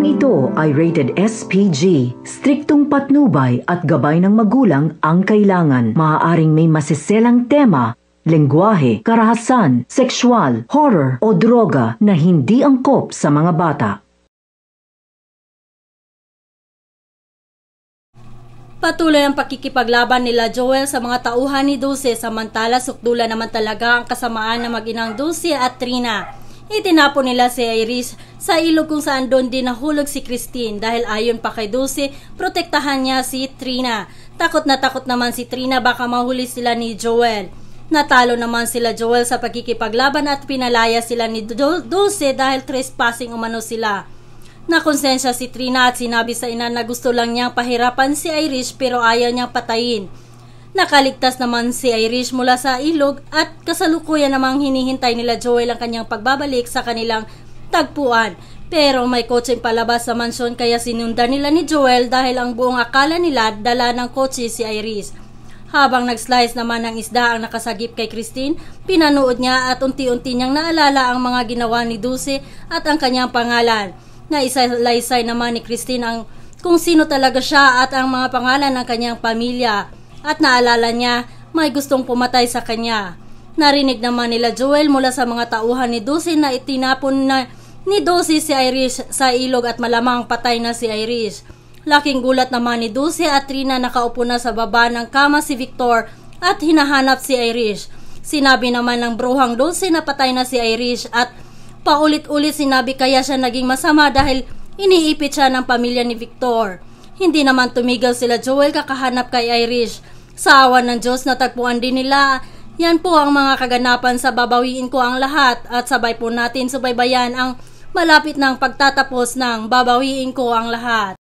Programang ito ay rated SPG. Striktong patnubay at gabay ng magulang ang kailangan. Maaaring may masiselang tema, lengguwahe, karahasan, sexual, horror o droga na hindi angkop sa mga bata. Patuloy ang pakikipaglaban nila Joel sa mga tauhan ni Dulce samantala sukdula naman talaga ang kasamaan ng maginang Dulce at Trina. Itinapon nila si Iris sa ilog kung saan doon din nahulog si Christine dahil ayon pa kay Dulce, protektahan niya si Trina. Takot na takot naman si Trina baka mahuli sila ni Joel. Natalo naman sila Joel sa pagkikipaglaban at pinalaya sila ni Dulce dahil trespassing umano sila. Nakonsensya si Trina at sinabi sa ina na gusto lang niyang pahirapan si Irish pero ayaw niyang patayin. Nakaligtas naman si Irish mula sa ilog at kasalukuyan namang hinihintay nila Joel ang kanyang pagbabalik sa kanilang tagpuan. Pero may kotseng palabas sa mansyon kaya sinundan nila ni Joel dahil ang buong akala nila dala ng kotse si Iris. Habang nag-slice naman ng isda ang nakasagip kay Christine, pinanood niya at unti-unti niyang naalala ang mga ginawa ni Dulce at ang kanyang pangalan na isa-laysay naman ni Christine ang kung sino talaga siya at ang mga pangalan ng kanyang pamilya at naalala niya may gustong pumatay sa kanya. Narinig naman nila Joel mula sa mga tauhan ni Dulce na itinapon na ni Dulce si Irish sa ilog at malamang patay na si Irish. Laking gulat naman ni Dulce at Trina nakaupo na sa baba ng kama si Victor at hinahanap si Irish. Sinabi naman ng bruhang Dulce na patay na si Irish at Paulit-ulit sinabi kaya siya naging masama dahil iniipit siya ng pamilya ni Victor. Hindi naman tumigil sila Joel kakahanap kay Irish. Sa awan ng Diyos natagpuan din nila. Yan po ang mga kaganapan sa babawiin ko ang lahat at sabay po natin subaybayan ang malapit ng pagtatapos ng babawiin ko ang lahat.